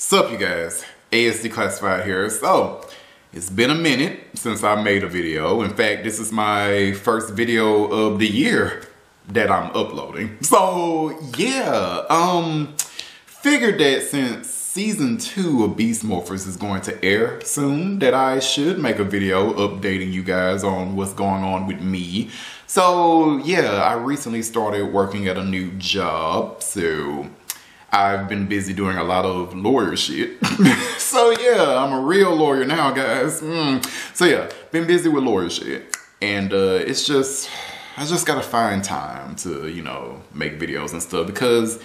Sup you guys, ASdeclassified here. So, it's been a minute since I made a video. In fact, this is my first video of the year that I'm uploading. So, yeah, um, figured that since season two of Beast Morphers is going to air soon, that I should make a video updating you guys on what's going on with me. So, yeah, I recently started working at a new job, so I've been busy doing a lot of lawyer shit. so yeah, I'm a real lawyer now, guys. Mm. So yeah, been busy with lawyer shit. And uh, it's just, I just gotta find time to, you know, make videos and stuff because,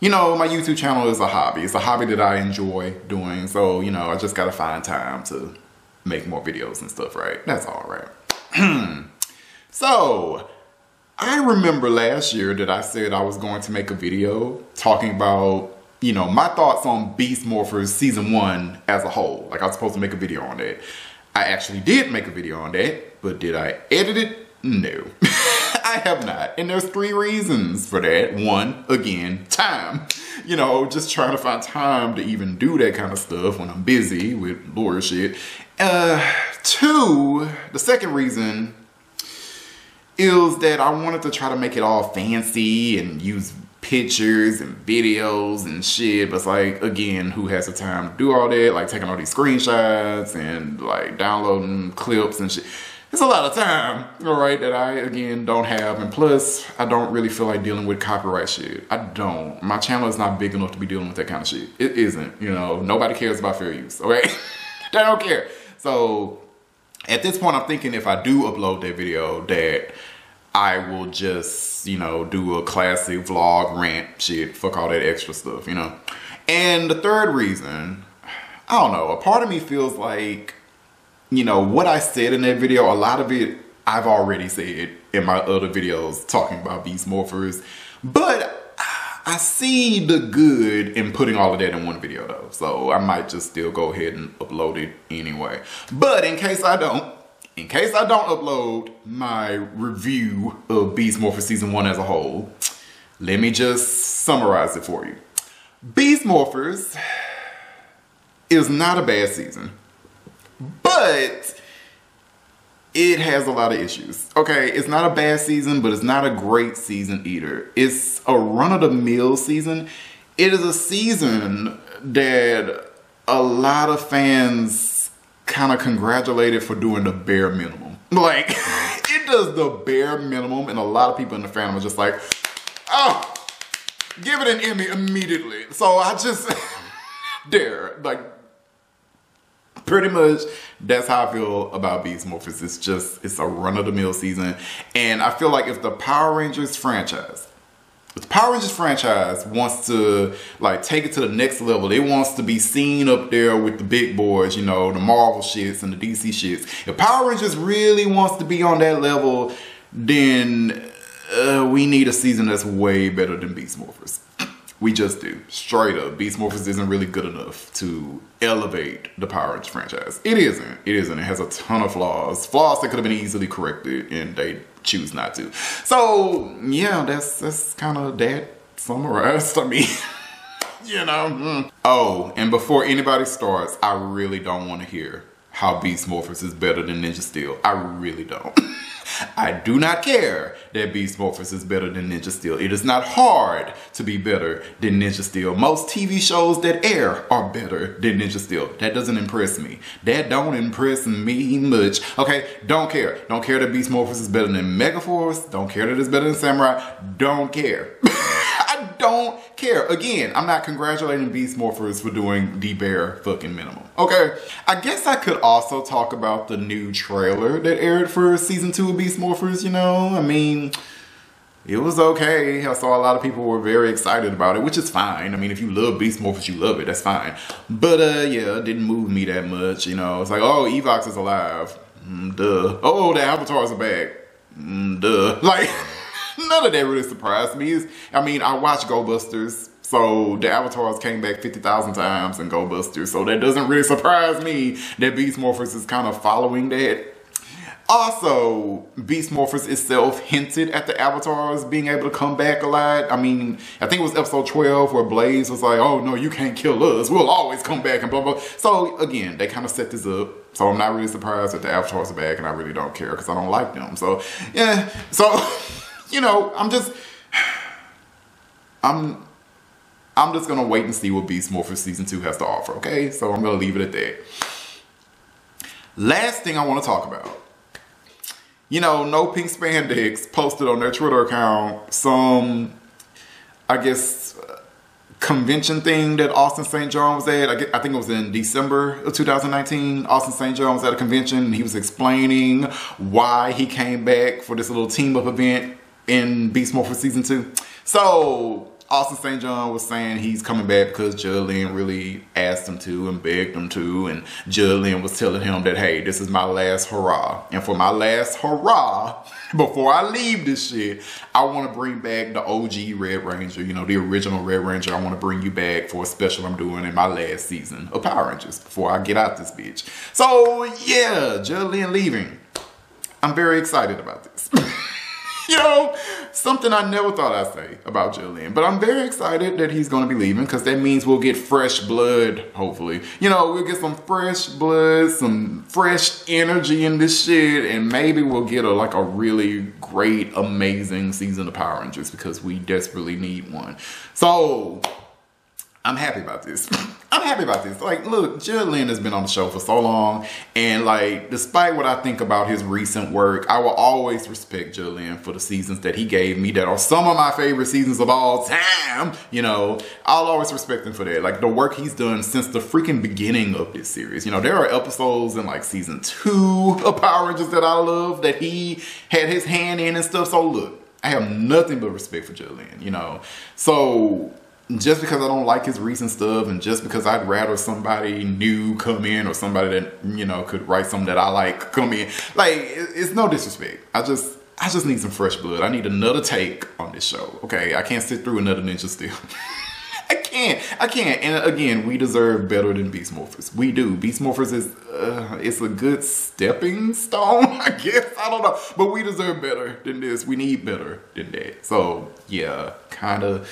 you know, my YouTube channel is a hobby. It's a hobby that I enjoy doing. So, you know, I just gotta find time to make more videos and stuff, right? That's all right. so, I remember last year that I said I was going to make a video talking about, you know, my thoughts on Beast Morphers season one as a whole. Like I was supposed to make a video on that. I actually did make a video on that, but did I edit it? No. I have not. And there's three reasons for that. One, again, time. You know, just trying to find time to even do that kind of stuff when I'm busy with lawyer shit. Uh, two, the second reason is that I wanted to try to make it all fancy and use pictures and videos and shit. But it's like, again, who has the time to do all that? Like taking all these screenshots and like downloading clips and shit. It's a lot of time, all right, that I, again, don't have. And plus, I don't really feel like dealing with copyright shit. I don't. My channel is not big enough to be dealing with that kind of shit. It isn't, you know. Nobody cares about fair use, right? they don't care. So, at this point, I'm thinking if I do upload that video that I will just, you know, do a classic vlog rant shit, fuck all that extra stuff, you know. And the third reason, I don't know, a part of me feels like, you know, what I said in that video, a lot of it I've already said in my other videos talking about Beast Morphers. But I see the good in putting all of that in one video though. So I might just still go ahead and upload it anyway. But in case I don't, in case I don't upload my review of Beast Morphers Season 1 as a whole, let me just summarize it for you. Beast Morphers is not a bad season, but it has a lot of issues. Okay, it's not a bad season, but it's not a great season either. It's a run-of-the-mill season. It is a season that a lot of fans kind of congratulated for doing the bare minimum. Like, it does the bare minimum, and a lot of people in the fandom are just like, oh, give it an Emmy immediately. So I just, dare, like, pretty much that's how I feel about Beast Morphers. It's just, it's a run-of-the-mill season. And I feel like if the Power Rangers franchise the Power Rangers franchise wants to like take it to the next level. It wants to be seen up there with the big boys, you know, the Marvel shits and the DC shits. If Power Rangers really wants to be on that level, then uh, we need a season that's way better than Beast Morphers. We just do. Straight up. Beast Morphers isn't really good enough to elevate the Power Rangers franchise. It isn't. It isn't. It has a ton of flaws. Flaws that could have been easily corrected and they choose not to. So yeah, that's that's kind of that summarized. I mean, you know. Mm. Oh, and before anybody starts, I really don't want to hear how Beast Morphers is better than Ninja Steel. I really don't. I do not care that Beast Morphers is better than Ninja Steel. It is not hard to be better than Ninja Steel. Most TV shows that air are better than Ninja Steel. That doesn't impress me. That don't impress me much. Okay, don't care. Don't care that Beast Morphers is better than Megaforce. Don't care that it's better than Samurai. Don't care. don't care. Again, I'm not congratulating Beast Morphers for doing the bare fucking minimum. Okay, I guess I could also talk about the new trailer that aired for season two of Beast Morphers, you know? I mean, it was okay. I saw a lot of people were very excited about it, which is fine. I mean, if you love Beast Morphers, you love it. That's fine. But uh, yeah, it didn't move me that much. You know, it's like, oh, Evox is alive. Mm, duh. Oh, the avatars are back. Mm, duh. Like none of that really surprised me. I mean, I watch Go Busters, so the avatars came back 50,000 times in Go Busters, so that doesn't really surprise me that Beast Morphers is kind of following that. Also, Beast Morphers itself hinted at the avatars being able to come back a lot. I mean, I think it was episode 12 where Blaze was like, oh no, you can't kill us. We'll always come back and blah, blah. So again, they kind of set this up. So I'm not really surprised that the avatars are back and I really don't care because I don't like them. So yeah, so, you know, I'm just, I'm, I'm just gonna wait and see what Beast Morphers season two has to offer, okay? So I'm gonna leave it at that. Last thing I wanna talk about you know, No Pink Spandex posted on their Twitter account some, I guess, convention thing that Austin St. John was at. I, think it was in December of 2019. Austin St. John was at a convention and he was explaining why he came back for this little team up event in Beast Morphers Season 2. So Austin St. John was saying he's coming back because Judd Lynn really asked him to and begged him to. And Judd Lynn was telling him that, hey, this is my last hurrah. And for my last hurrah, before I leave this shit, I want to bring back the OG Red Ranger, you know, the original Red Ranger. I want to bring you back for a special I'm doing in my last season of Power Rangers before I get out this bitch. So, yeah, Judd Lynn leaving. I'm very excited about this. you know, something I never thought I'd say about Judd Lynn. But I'm very excited that he's going to be leaving because that means we'll get fresh blood, hopefully. You know, we'll get some fresh blood, some fresh energy in this shit, and maybe we'll get a like a really great, amazing season of Power Rangers because we desperately need one. So, I'm happy about this. I'm happy about this. Like, look, Judd Lynn has been on the show for so long, and like, despite what I think about his recent work, I will always respect Judd Lynn for the seasons that he gave me that are some of my favorite seasons of all time. You know, I'll always respect him for that. Like, the work he's done since the freaking beginning of this series. You know, there are episodes in like season two of Power Rangers that I love that he had his hand in and stuff. So, look, I have nothing but respect for Judd Lynn, you know. So, just because I don't like his recent stuff and just because I'd rather somebody new come in or somebody that, you know, could write something that I like come in. Like, it's no disrespect. I just, I just need some fresh blood. I need another take on this show. Okay, I can't sit through another Ninja Steel. I can't. I can't. And again, we deserve better than Beast Morphers. We do. Beast Morphers is uh, it's a good stepping stone, I guess. I don't know. But we deserve better than this. We need better than that. So yeah, kind of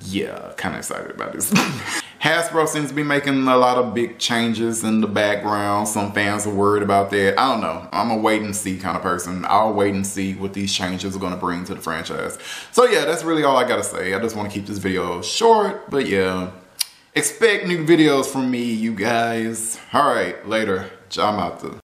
yeah, kind of excited about this. Hasbro seems to be making a lot of big changes in the background. Some fans are worried about that. I don't know. I'm a wait and see kind of person. I'll wait and see what these changes are going to bring to the franchise. So yeah, that's really all I got to say. I just want to keep this video short, but yeah. Expect new videos from me, you guys. All right, later. Jamata.